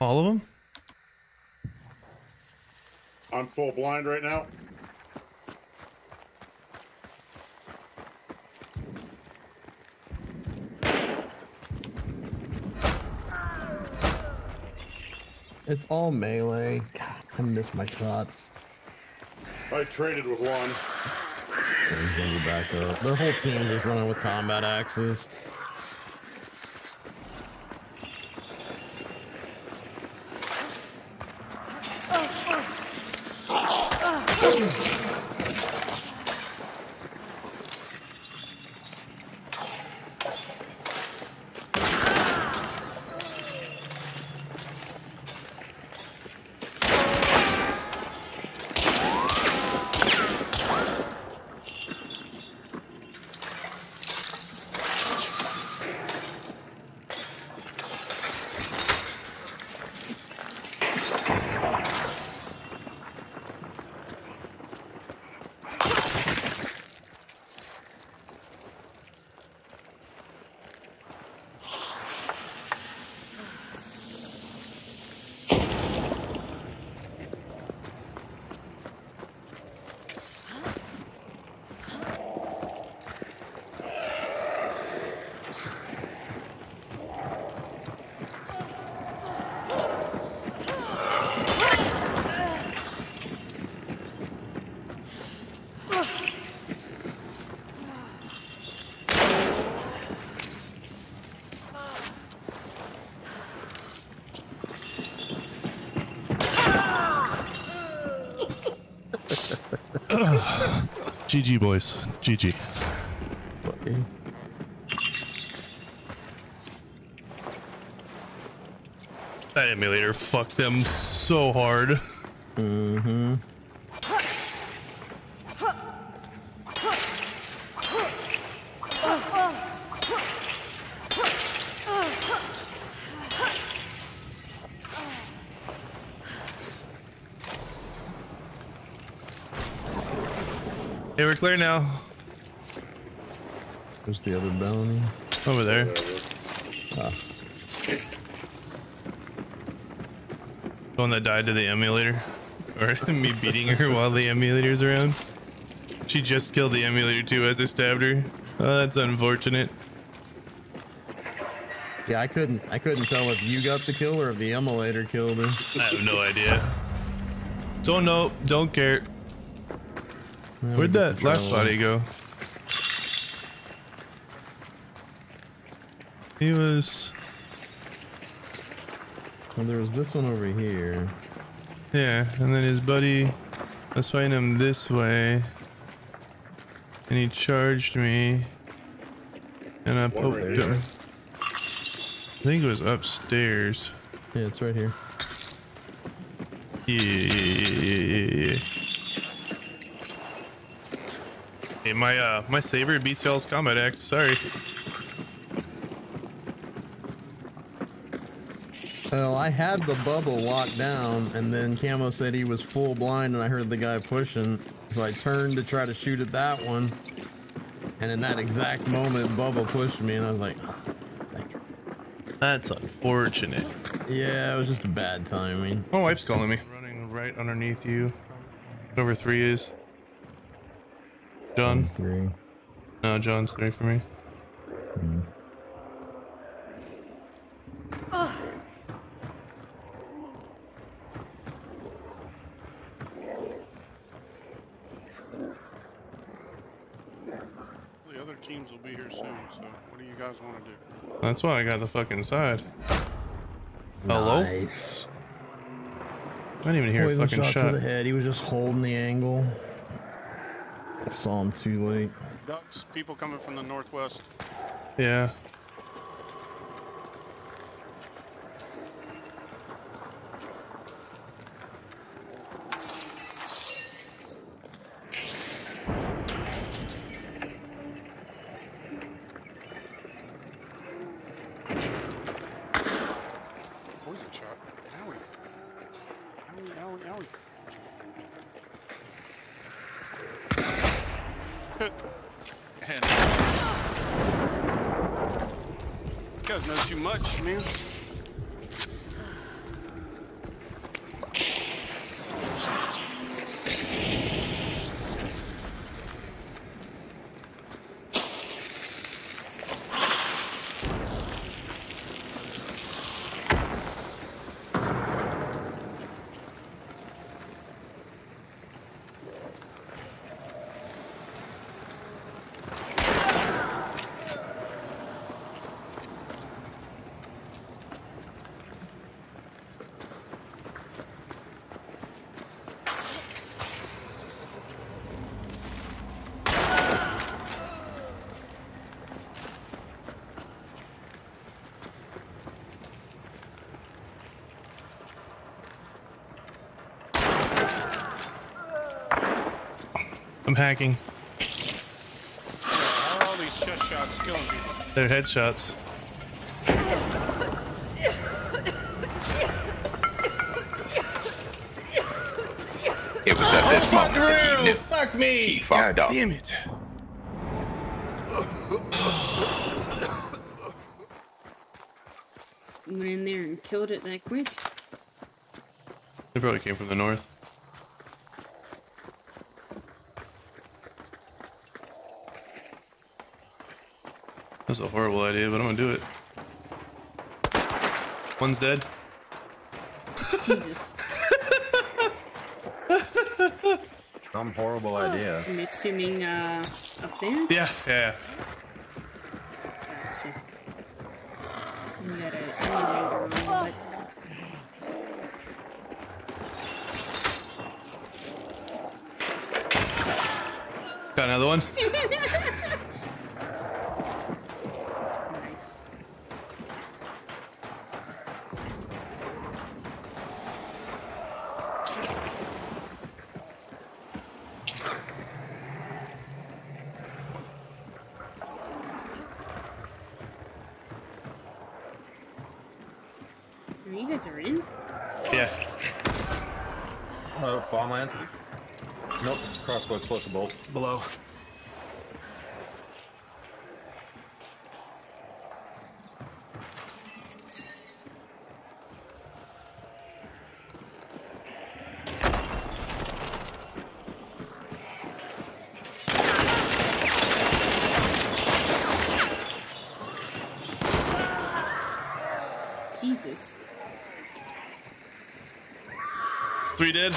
All of them? I'm full blind right now. It's all melee. God, I miss my shots. I traded with one. Things gonna back up. Their whole team is running with combat axes. GG, boys. GG. Fucking- That immolator fucked them so hard. Mm-hmm. Hey, we're clear now. There's the other bounty. Over there. Ah, The one that died to the immolator. Or me beating her while the immolator's around. She just killed the immolator too as I stabbed her. Oh, that's unfortunate. yeah, I couldn't. I couldn't tell if you got the kill or if the immolator killed her. I have no idea. Don't know. Don't care. Where'd that last body go? He was. Well, there was this one over here. Yeah, and then his buddy was fighting him this way. And he charged me. And I poked right him. I think it was upstairs. Yeah, it's right here. Yeah, yeah, yeah, yeah, yeah, yeah. Hey, my uh, my saber beats y'all's combat axe. Sorry. Well, I had the bubble locked down, and then Camo said he was full blind, and I heard the guy pushing. So I turned to try to shoot at that one, and in that exact moment, Bubba pushed me, and I was like, "Thank you." That's unfortunate. "Yeah, it was just a bad timing." My wife's calling me. Running right underneath you. Whatever three is. John. Three. No, John's three for me. The other teams will be here soon, so what do you guys want to do? That's why I got the fucking side. Hello? Nice. I didn't even hear a fucking shot, shot. to the head. He was just holding the angle. I saw him too late. Ducks, people coming from the northwest. Yeah. You guys know too much, man. Hacking. How are all these chest shots killing people? They're headshots. It was at this moment that he knew Fuck me! he fucked up. Damn it! Went in there and killed it that quick. They probably came from the north. That's a horrible idea, but I'm gonna do it. One's dead. Jesus. Some horrible idea. I'm assuming uh, up there. Yeah, yeah, yeah. Gotcha. We got a elevator on, Got another one. but nice. Oh, You guys are in? Yeah. Oh, bomb lands. Nope. Crossbow explosive bolt. Below. Jesus. It's three dead.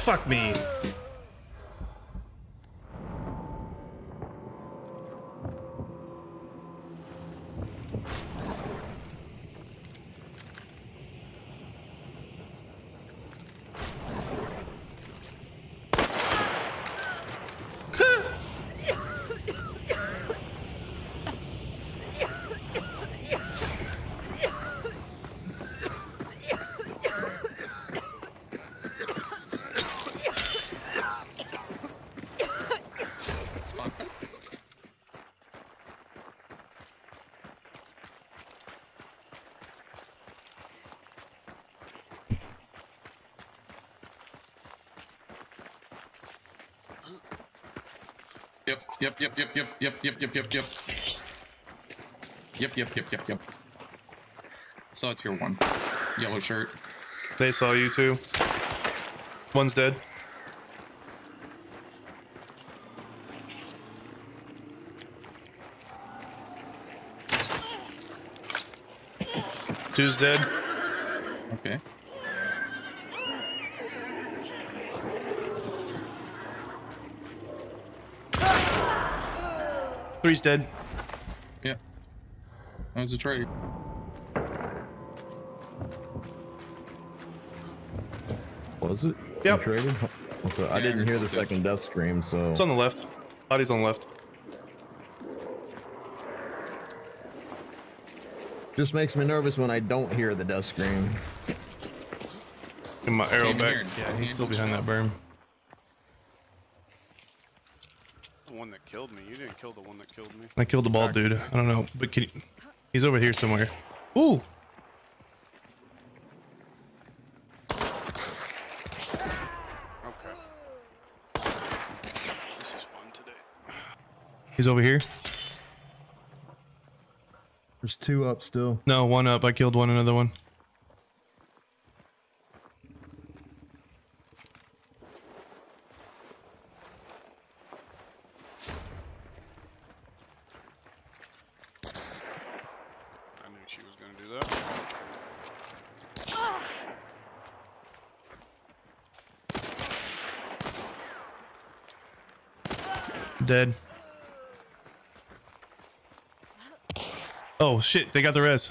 Fuck me. Yep, yep, yep, yep, yep, yep, yep, yep, yep, yep. Yep, yep, yep, yep, yep. Saw tier one. Yellow shirt. They saw you too. One's dead. Two's dead. Okay. Three's dead. Yeah. That was a trade. Was it? Yep. You Traded? Okay, I Yeah, didn't hear the yes. second death scream, so. It's on the left. Body's on the left. Just makes me nervous when I don't hear the death scream. Get my arrow back. Yeah, he's still behind that berm. The one that killed me. You didn't kill the one that killed me. I killed the bald dude. I don't know, but can he, he's over here somewhere. Ooh, Okay. This is fun today. he's over here. There's two up still. No, one up. I killed one. Another one. I knew she was gonna do that. Dead. Oh shit! They got the res.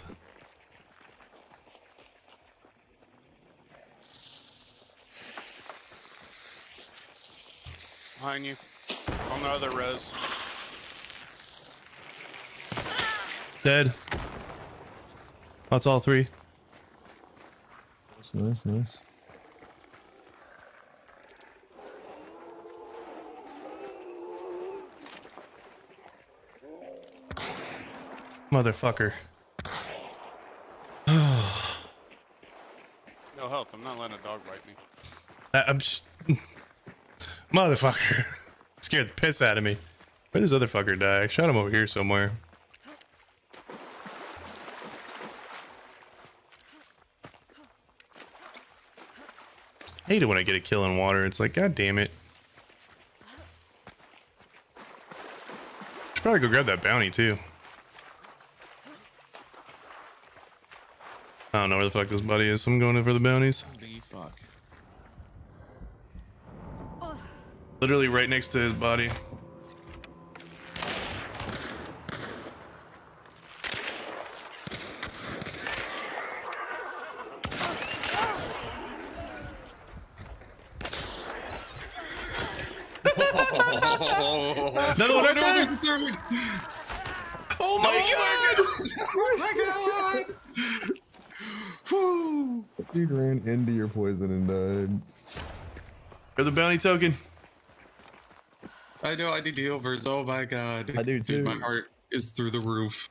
Behind you. On the other res. Dead. That's all three. Nice, nice, nice. Motherfucker. No help. I'm not letting a dog bite me. I, I'm just... Motherfucker. Scared the piss out of me. Where'd this other fucker die? I shot him over here somewhere. I hate it when I get a kill in water. It's like, god damn it. Should probably go grab that bounty too. I don't know where the fuck this buddy is. so I'm going in for the bounties. Holy fuck. Literally right next to his body. Another one right there! Oh, oh my god! Dude ran into your poison and died. You're the bounty token. I know I need the overs. Oh my god. I do Dude, my heart is through the roof.